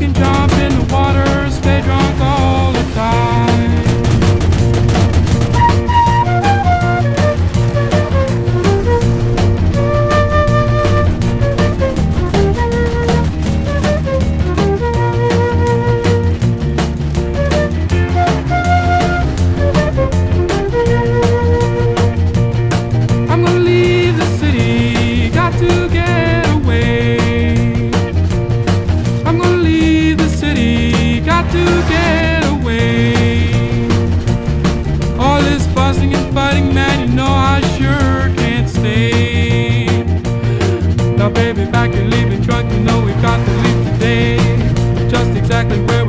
second time. baby back and leaving truck. You know we've got to leave today. Just exactly where.